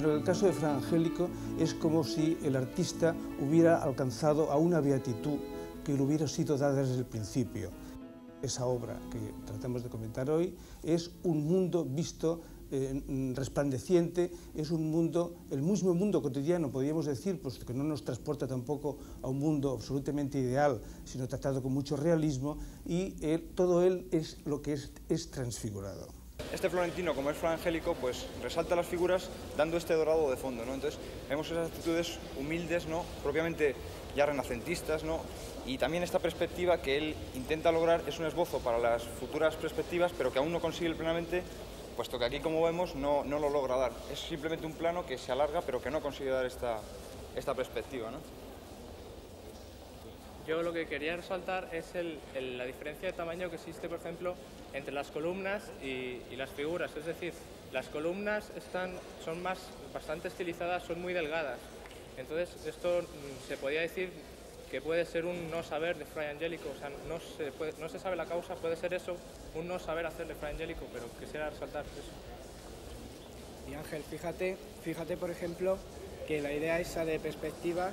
Pero en el caso de Fra Angélico es como si el artista hubiera alcanzado a una beatitud que le hubiera sido dada desde el principio. Esa obra que tratamos de comentar hoy es un mundo visto eh, resplandeciente, es un mundo, el mismo mundo cotidiano, podríamos decir, pues que no nos transporta tampoco a un mundo absolutamente ideal, sino tratado con mucho realismo, y todo él es lo que es, es transfigurado. Este florentino, como es florangélico, pues resalta las figuras dando este dorado de fondo, ¿no? Entonces vemos esas actitudes humildes, ¿no? Propiamente ya renacentistas, ¿no? Y también esta perspectiva que él intenta lograr es un esbozo para las futuras perspectivas, pero que aún no consigue plenamente puesto que aquí, como vemos, no, no, lo logra dar. Es simplemente un plano que se alarga, pero que no consigue dar esta, esta perspectiva. ¿no? Yo lo que quería resaltar es el, la diferencia de tamaño que existe, por ejemplo, entre las columnas y, y, las figuras. Es decir, las columnas están, son más, bastante estilizadas, son muy delgadas. Entonces, esto mm, se podría decir que puede ser un no saber de Fray Angélico, o sea, no se, no se sabe la causa, puede ser eso, un no saber hacer de Fray Angélico, pero quisiera resaltar eso. Y Ángel, fíjate, fíjate por ejemplo que la idea esa de perspectiva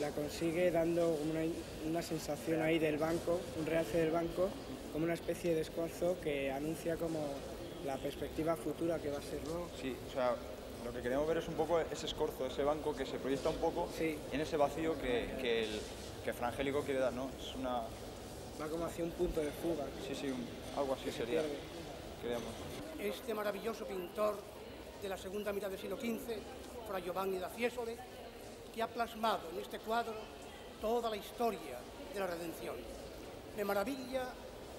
la consigue dando una, una sensación ahí del banco, un realce del banco, como una especie de escorzo que anuncia como la perspectiva futura que va a ser luego. Sí, o sea, lo que queremos ver es un poco ese escorzo, ese banco que se proyecta un poco en ese vacío que, que el, que Frangélico quiere dar, ¿no? Es una... Va como hacia un punto de fuga. Sí, sí, algo así sería, creemos. Este maravilloso pintor de la segunda mitad del siglo XV, Fra Giovanni da Fiesole, que ha plasmado en este cuadro toda la historia de la redención. Me maravilla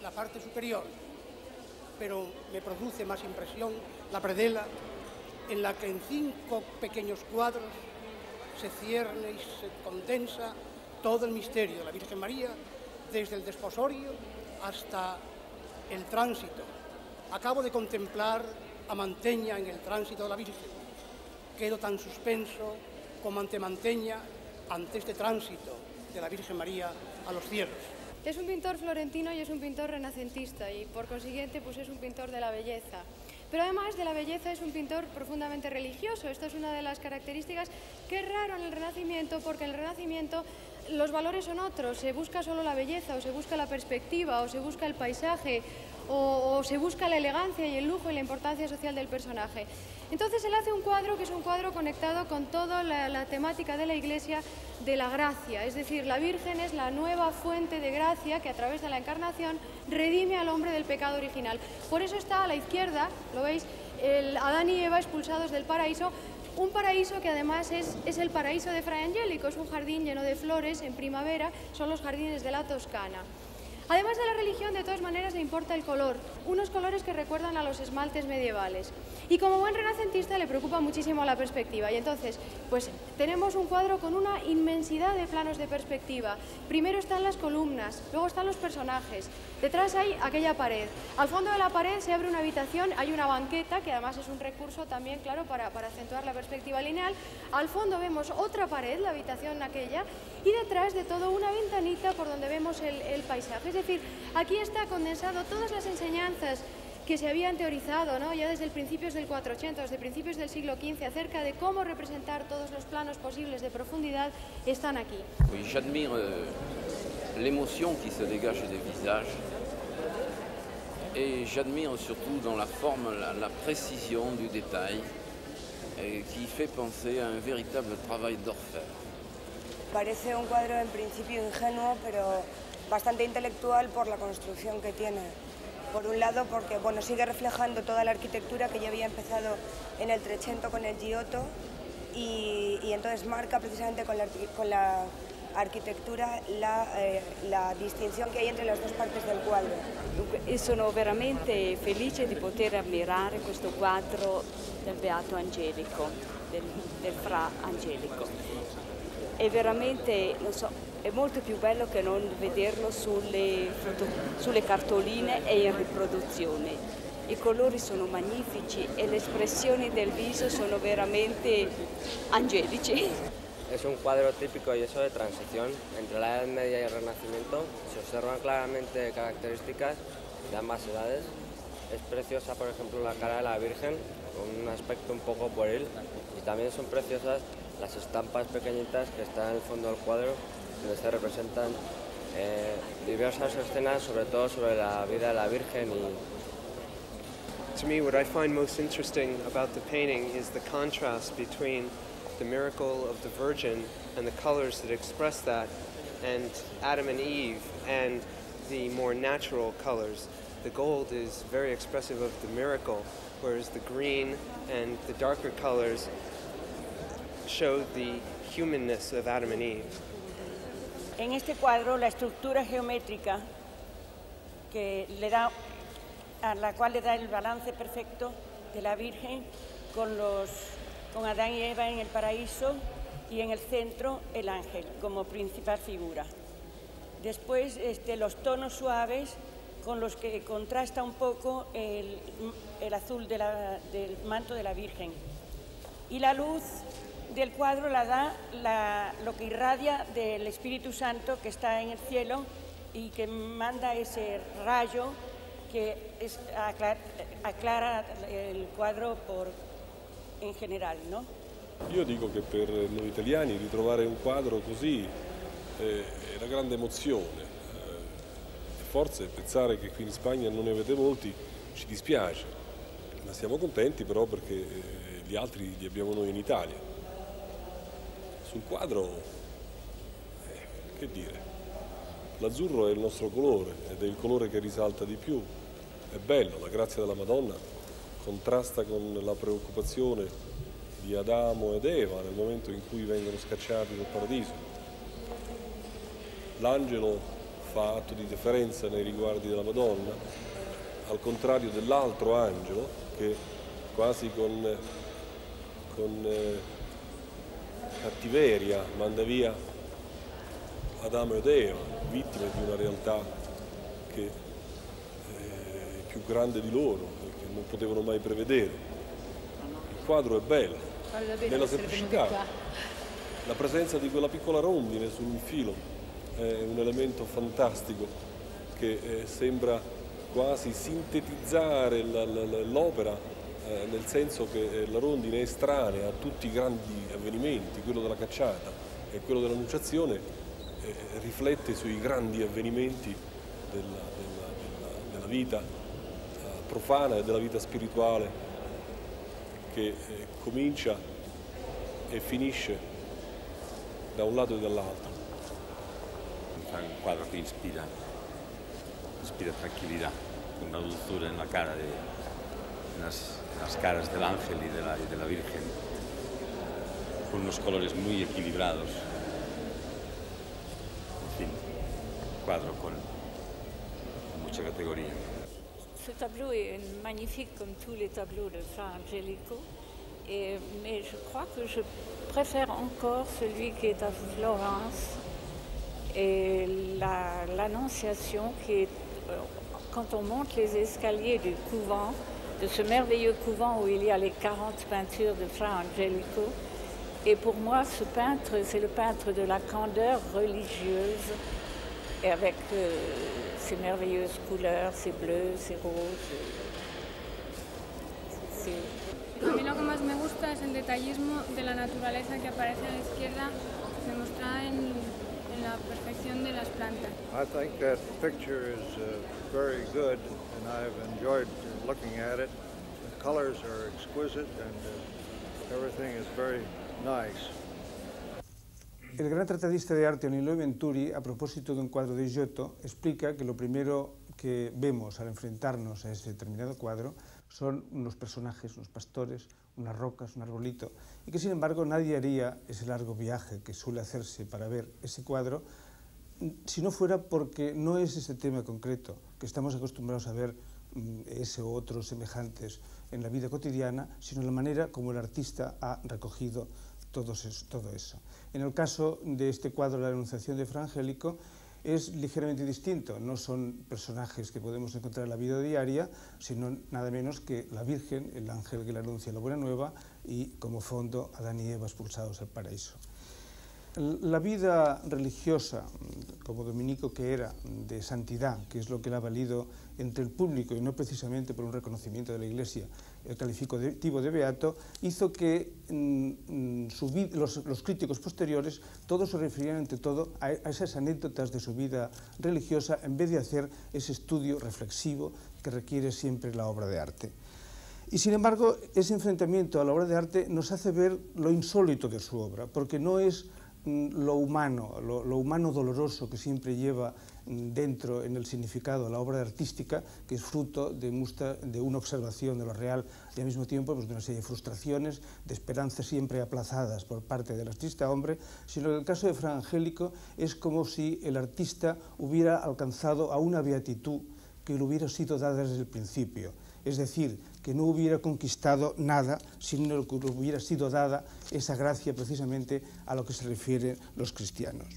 la parte superior, pero me produce más impresión la predela en la que en cinco pequeños cuadros se cierne y se condensa todo el misterio de la Virgen María, desde el desposorio hasta el tránsito. Acabo de contemplar a Manteña en el tránsito de la Virgen. Quedo tan suspenso como ante Manteña ante este tránsito de la Virgen María a los cielos. Es un pintor florentino y es un pintor renacentista y por consiguiente pues es un pintor de la belleza. Pero además de la belleza es un pintor profundamente religioso. Esto es una de las características que es raro en el Renacimiento porque en el Renacimiento los valores son otros. Se busca solo la belleza o se busca la perspectiva o se busca el paisaje o, se busca la elegancia y el lujo y la importancia social del personaje. Entonces él hace un cuadro que es un cuadro conectado con toda la, temática de la Iglesia de la gracia, es decir, la Virgen es la nueva fuente de gracia que a través de la encarnación redime al hombre del pecado original. Por eso está a la izquierda, lo veis, el Adán y Eva expulsados del paraíso, un paraíso que además es, es, el paraíso de Fray Angélico, es un jardín lleno de flores en primavera, son los jardines de la Toscana. Además de la religión, de todas maneras, le importa el color, unos colores que recuerdan a los esmaltes medievales. Y como buen renacentista le preocupa muchísimo la perspectiva. Y entonces, pues tenemos un cuadro con una inmensidad de planos de perspectiva. Primero están las columnas, luego están los personajes, detrás hay aquella pared. Al fondo de la pared se abre una habitación, hay una banqueta, que además es un recurso también, claro, para, acentuar la perspectiva lineal. Al fondo vemos otra pared, la habitación aquella, y detrás de todo una ventanita por donde vemos el, el paisaje. Es decir, aquí está condensado todas las enseñanzas que se habían teorizado ¿no? ya desde el principios del 480, desde principios del siglo XV, acerca de cómo representar todos los planos posibles de profundidad, están aquí. Oui, j'admire euh, l'émotion qui se dégage des visages et j'admire surtout dans la forme la, la précision du détail et qui fait penser à un véritable travail d'orfèvre. Parece un cuadro en principio ingenuo, pero bastante intelectual por la construcción que tiene. Por un lado, porque bueno, sigue reflejando toda la arquitectura que ya había empezado en el Trecento con el Giotto y, entonces marca precisamente con la, con la architettura la, eh, la, distinzione che hay entre le due parti del quadro. E sono veramente felice di poter ammirare questo quadro del Beato Angelico, del, del Fra Angelico. È veramente, non so, è molto più bello che non vederlo sulle, sulle cartoline e in riproduzione. I colori sono magnifici e le espressioni del viso sono veramente angelici. Es un cuadro típico y eso de transición entre la Edad Media y el Renacimiento. Se observan claramente características de ambas edades. Es preciosa, por ejemplo, la cara de la Virgen, con un aspecto un poco pueril y también son preciosas las estampas pequeñitas que están en el fondo del cuadro donde se representan eh, diversas escenas, sobre todo sobre la vida de la Virgen y To me, what I find most interesting about the painting is the contrast between the miracle of the Virgin and the colors that express that, and Adam and Eve, and the more natural colors. The gold is very expressive of the miracle, whereas the green and the darker colors show the humanness of Adam and Eve. En este cuadro, la estructura geométrica que le da, a la cual le da el balance perfecto de la Virgen con, los, con Adán y Eva en el paraíso y en el centro el ángel como principal figura. Después este, los tonos suaves con los que contrasta un poco el, el azul de del manto de la Virgen. Y la luz del cuadro la da la, lo que irradia del Espíritu Santo que está en el cielo y que manda ese rayo che acclara il quadro por, in generale. No? Io dico che per noi italiani ritrovare un quadro così eh, è una grande emozione. Eh, forse pensare che qui in Spagna non ne avete molti ci dispiace, ma siamo contenti però perché eh, gli altri li abbiamo noi in Italia. Sul quadro, eh, che dire, l'azzurro è il nostro colore ed è il colore che risalta di più, è bello, la grazia della Madonna contrasta con la preoccupazione di Adamo ed Eva nel momento in cui vengono scacciati dal paradiso. L'angelo fa atto di deferenza nei riguardi della Madonna, al contrario dell'altro angelo che quasi con, con eh, cattiveria manda via Adamo ed Eva, vittime di una realtà che più grande di loro, che non potevano mai prevedere. Il quadro è bello, nella semplicità. La presenza di quella piccola rondine sul filo è un elemento fantastico che eh, sembra quasi sintetizzare l'opera eh, nel senso che eh, la rondine è estranea a tutti i grandi avvenimenti, quello della cacciata e quello dell'annunciazione eh, riflette sui grandi avvenimenti della, della, della, della vita profana e della vita spirituale che eh, comincia e finisce da un lato e dall'altro. Un quadro che ispira, ispira tranquillità, una dulzura en la cara en las, las caras del ángel y de, la, y de la Virgen, con unos colores muy equilibrados. En fin, cuadro con, mucha categoría. Ce tableau est magnifique comme tous les tableaux de Fra Angelico, et, mais je crois que je préfère encore celui qui est à Florence et l'Annonciation qui est, euh, quand on monte les escaliers du couvent, de ce merveilleux couvent où il y a les 40 peintures de Fra Angelico. Et pour moi, ce peintre, c'est le peintre de la candeur religieuse et avec euh, ces merveilleuses couleurs, ces bleus, ces roses. Sí. A mí lo que más me gusta es el detallismo de la naturaleza que aparece a la izquierda, demostrada en, en la perfección de las plantas. I think that picture is uh, very good and I've enjoyed looking at it. The colors are exquisite and uh, everything is very nice. El gran tratadista de arte Anilò Venturi, a propósito de un cuadro de Giotto, explica que lo primero que vemos al enfrentarnos a ese determinado cuadro son unos personajes, unos pastores, unas rocas, un arbolito, y que sin embargo nadie haría ese largo viaje que suele hacerse para ver ese cuadro si no fuera porque no es ese tema concreto, que estamos acostumbrados a ver mm, ese o otros semejantes en la vida cotidiana, sino la manera como el artista ha recogido todo eso. Todo eso. En el caso de este cuadro, La Anunciación de Frangélico, es ligeramente distinto. No son personajes que podemos encontrar en la vida diaria, sino nada menos que la Virgen, el ángel que le anuncia la buena nueva y como fondo Adán y Eva expulsados al paraíso. La vida religiosa, como dominico que era, de santidad, que es lo que le ha valido entre el público y no precisamente por un reconocimiento de la Iglesia, el calificativo de beato, hizo que mm, mm, los, críticos posteriores todos se refirieran ante todo a, esas anécdotas de su vida religiosa en vez de hacer ese estudio reflexivo que requiere siempre la obra de arte. Y sin embargo, ese enfrentamiento a la obra de arte nos hace ver lo insólito de su obra, porque no es lo humano, lo humano doloroso que siempre lleva dentro en el significado la obra artística, que es fruto de, una observación de lo real y al mismo tiempo pues, de una serie de frustraciones, de esperanzas siempre aplazadas por parte del artista hombre, sino que el caso de Fra Angélico es como si el artista hubiera alcanzado a una beatitud que le hubiera sido dada desde el principio, es decir, que no hubiera conquistado nada, sino que le hubiera sido dada esa gracia precisamente a lo que se refieren los cristianos.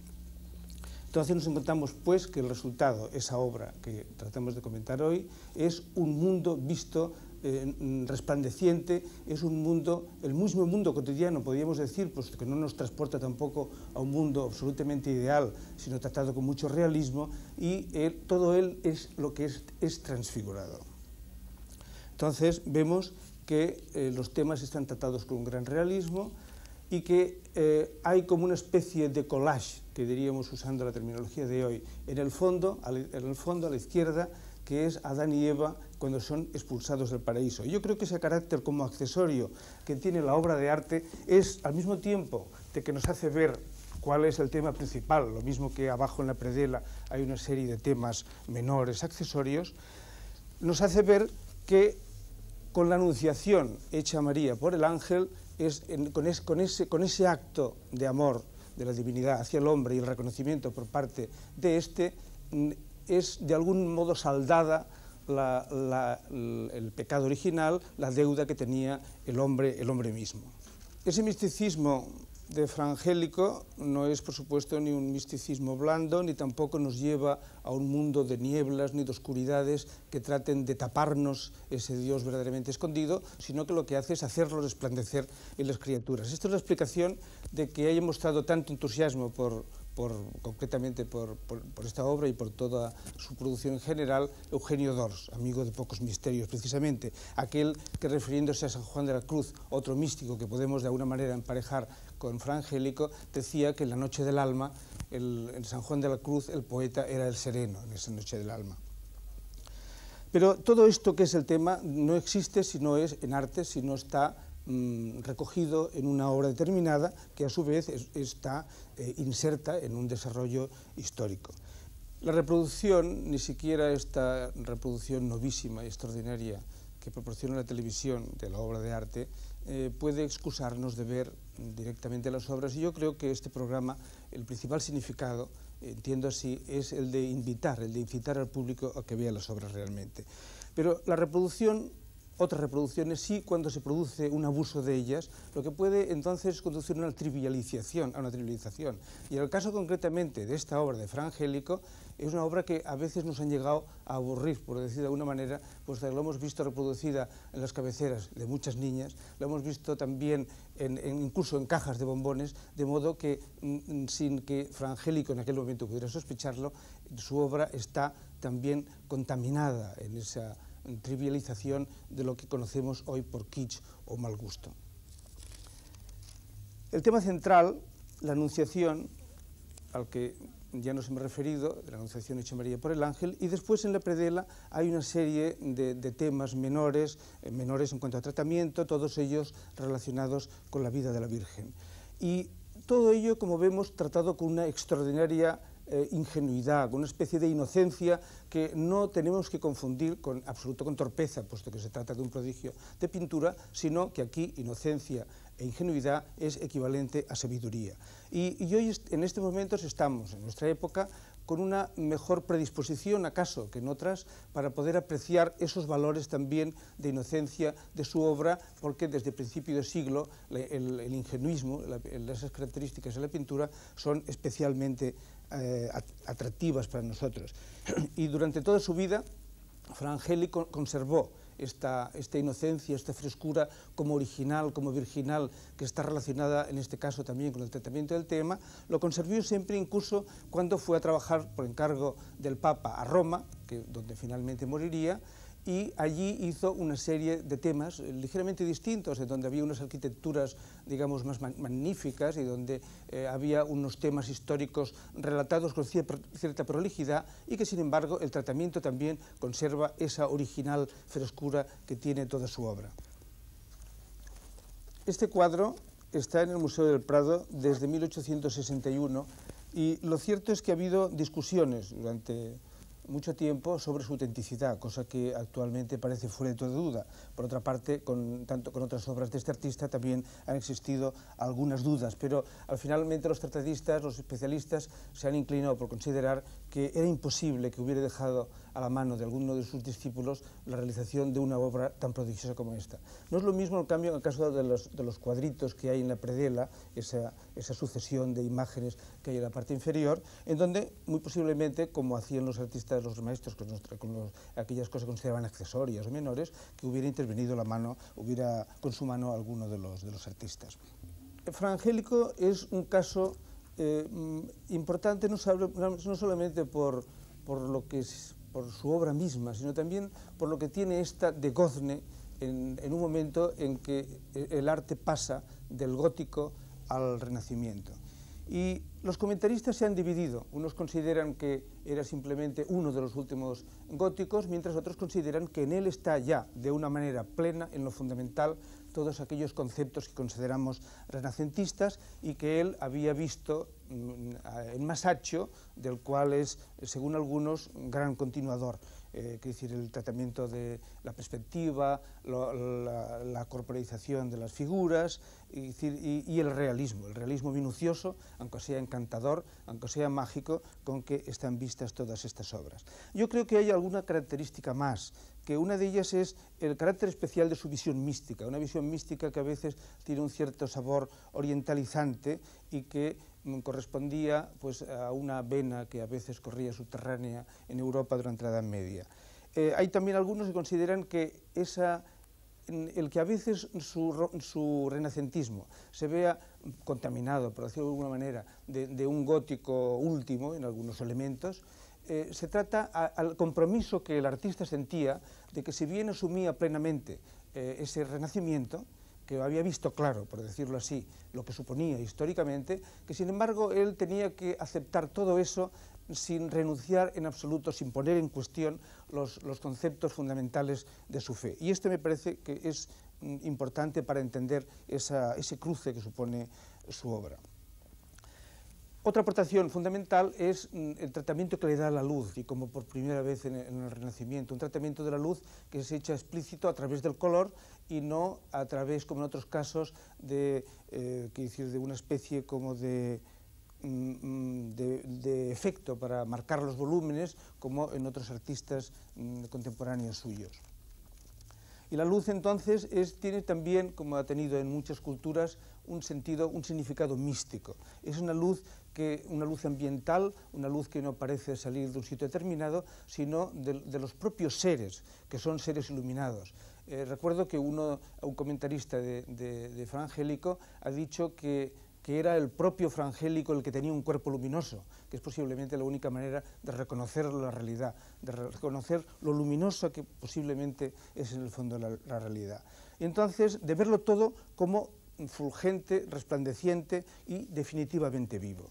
Entonces nos encontramos pues que el resultado, esa obra que tratamos de comentar hoy, es un mundo visto eh, resplandeciente, es un mundo, el mismo mundo cotidiano, podríamos decir, pues que no nos transporta tampoco a un mundo absolutamente ideal, sino tratado con mucho realismo, y todo él es lo que es, es transfigurado. Entonces vemos que eh, los temas están tratados con un gran realismo, y que eh, hay como una especie de collage, que diríamos usando la terminología de hoy, en el fondo, en el fondo a la izquierda, que es Adán y Eva cuando son expulsados del paraíso. Yo creo que ese carácter como accesorio que tiene la obra de arte es al mismo tiempo de que nos hace ver cuál es el tema principal, lo mismo que abajo en la predela hay una serie de temas menores, accesorios, nos hace ver que con la anunciación hecha a María por el ángel, con, ese, acto de amor de la divinidad hacia el hombre y el reconocimiento por parte de éste, es de algún modo saldada el pecado original, la deuda que tenía el hombre, el hombre mismo. Ese misticismo de Frangélico no es, por supuesto, ni un misticismo blando, ni tampoco nos lleva a un mundo de nieblas ni de oscuridades que traten de taparnos ese Dios verdaderamente escondido, sino que lo que hace es hacerlo resplandecer en las criaturas. Esta es la explicación de que haya mostrado tanto entusiasmo por, concretamente por, esta obra y por toda su producción en general, Eugenio Dors, amigo de pocos misterios precisamente, aquel que refiriéndose a San Juan de la Cruz, otro místico que podemos de alguna manera emparejar con Fra Angélico, decía que en la noche del alma, en San Juan de la Cruz, el poeta era el sereno en esa noche del alma. Pero todo esto que es el tema no existe si no es en arte, si no está Mm, recogido en una obra determinada que a su vez está eh, inserta en un desarrollo histórico. La reproducción, ni siquiera esta reproducción novísima y extraordinaria que proporciona la televisión de la obra de arte, eh, puede excusarnos de ver directamente las obras y yo creo que este programa, el principal significado, entiendo así, es el de invitar, el de incitar al público a que vea las obras realmente. Pero la reproducción otras reproducciones sí cuando se produce un abuso de ellas, lo que puede entonces conducir a una trivialización, a una trivialización. Y en el caso concretamente de esta obra de Fra Angélico, es una obra que a veces nos han llegado a aburrir, por decir de alguna manera, pues lo hemos visto reproducida en las cabeceras de muchas niñas, lo hemos visto también incluso en cajas de bombones, de modo que mm, mm, sin que Fra Angélico en aquel momento pudiera sospecharlo, su obra está también contaminada en esa trivialización de lo que conocemos hoy por kitsch o mal gusto. El tema central, la Anunciación, al que ya nos hemos referido, la Anunciación hecha María por el ángel, y después en la predela hay una serie de, temas menores, eh, menores en cuanto a tratamiento, todos ellos relacionados con la vida de la Virgen. Y todo ello, como vemos, tratado con una extraordinaria eh, ingenuidad, una especie de inocencia que no tenemos que confundir con absoluto con torpeza, puesto que se trata de un prodigio de pintura, sino que aquí inocencia e ingenuidad es equivalente a sabiduría. Y, hoy en este momento estamos, en nuestra época, con una mejor predisposición, acaso, que en otras, para poder apreciar esos valores también de inocencia de su obra, porque desde principio del siglo el, ingenuismo, esas características de la pintura son especialmente eh, atractivas para nosotros. Y durante toda su vida, Frangeli conservó esta, esta, inocencia, esta frescura como original, como virginal, que está relacionada en este caso también con el tratamiento del tema, lo conservó siempre incluso cuando fue a trabajar por encargo del Papa a Roma, donde finalmente moriría, y allí hizo una serie de temas eh, ligeramente distintos, en donde había unas arquitecturas, digamos, más magníficas y donde eh, había unos temas históricos relatados con cierta prolijidad y que, sin embargo, el tratamiento también conserva esa original frescura que tiene toda su obra. Este cuadro está en el Museo del Prado desde 1861 y lo cierto es que ha habido discusiones durante mucho tiempo sobre su autenticidad, cosa que actualmente parece fuera de duda. Por otra parte, con, tanto con otras obras de este artista también han existido algunas dudas, pero al finalmente los tratadistas, los especialistas, se han inclinado por considerar que era imposible que hubiera dejado a la mano de alguno de sus discípulos la realización de una obra tan prodigiosa como esta. No es lo mismo, en cambio, en el caso de los, de los cuadritos que hay en la predela, esa, esa sucesión de imágenes que hay en la parte inferior, en donde muy posiblemente, como hacían los artistas, los maestros con, con aquellas cosas que consideraban accesorias o menores, que hubiera intervenido la mano, hubiera con su mano alguno de los, de los artistas. Frangélico es un caso eh, importante no, no solamente por, por, lo que es, por su obra misma, sino también por lo que tiene esta de gozne en, en un momento en que el arte pasa del gótico al renacimiento. Y los comentaristas se han dividido. Unos consideran que era simplemente uno de los últimos góticos, mientras otros consideran que en él está ya, de una manera plena, en lo fundamental, todos aquellos conceptos que consideramos renacentistas y que él había visto mm, en Masaccio, del cual es, según algunos, gran continuador. Eh, decir, el tratamiento de la perspectiva, la, corporalización de las figuras y, el realismo, el realismo minucioso, aunque sea encantador, aunque sea mágico, con que están vistas todas estas obras. Yo creo que hay alguna característica más, que una de ellas es el carácter especial de su visión mística, una visión mística que a veces tiene un cierto sabor orientalizante y que mm, correspondía pues, a una vena que a veces corría subterránea en Europa durante la Edad Media. Eh, hay también algunos que consideran que esa, el que a veces su, renacentismo se vea contaminado, por decirlo de alguna manera, de, de un gótico último en algunos elementos, eh, se trata al compromiso que el artista sentía de que si bien asumía plenamente eh, ese renacimiento, que había visto claro, por decirlo así, lo que suponía históricamente, que sin embargo él tenía que aceptar todo eso sin renunciar en absoluto, sin poner en cuestión los, conceptos fundamentales de su fe. Y esto me parece que es mm, importante para entender ese cruce que supone su obra. Otra aportación fundamental es mm, el tratamiento que le da la luz, y como por primera vez en el Renacimiento, un tratamiento de la luz que se echa explícito a través del color y no a través, como en otros casos, de, eh, decir, de una especie como de, mm, de, efecto para marcar los volúmenes, como en otros artistas mm, contemporáneos suyos. Y la luz entonces es, tiene también, como ha tenido en muchas culturas, un sentido, un significado místico. Es una luz que una luz ambiental, una luz que no parece salir de un sitio determinado, sino de, los propios seres, que son seres iluminados. Eh, recuerdo que uno, un comentarista de, Frangélico ha dicho que, que, era el propio Frangélico el que tenía un cuerpo luminoso, que es posiblemente la única manera de reconocer la realidad, de reconocer lo luminoso que posiblemente es en el fondo la, la realidad. entonces, de verlo todo como fulgente, resplandeciente y definitivamente vivo.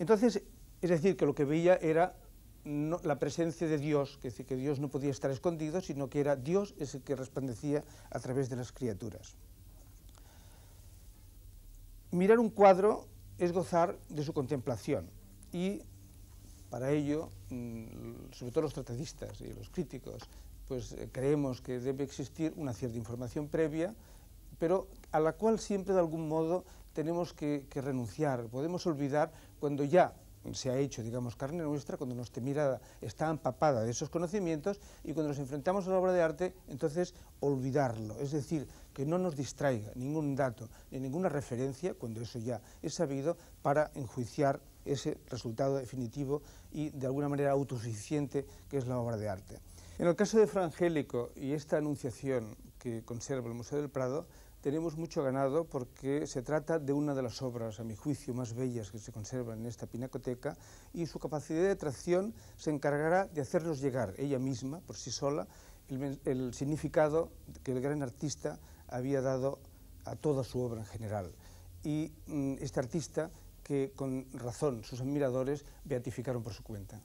Entonces, es decir, que lo que veía era la presencia de Dios, que, decir, que Dios no podía estar escondido, sino que era Dios ese que resplandecía a través de las criaturas. Mirar un cuadro es gozar de su contemplación y para ello, mm, sobre todo los tratadistas y los críticos, pues eh, creemos que debe existir una cierta información previa, pero a la cual siempre de algún modo tenemos que, renunciar, podemos olvidar cuando ya se ha hecho, digamos, carne nuestra, cuando nuestra mirada está empapada de esos conocimientos y cuando nos enfrentamos a la obra de arte, entonces olvidarlo, es decir, que no nos distraiga ningún dato ni ninguna referencia, cuando eso ya es sabido, para enjuiciar ese resultado definitivo y de alguna manera autosuficiente que es la obra de arte. En el caso de Frangélico y esta anunciación que conserva el Museo del Prado, tenemos mucho ganado porque se trata de una de las obras, a mi juicio, más bellas que se conservan en esta pinacoteca y su capacidad de atracción se encargará de hacernos llegar ella misma, por sí sola, el, significado que el gran artista había dado a toda su obra en general. Y mm, este artista que con razón sus admiradores beatificaron por su cuenta.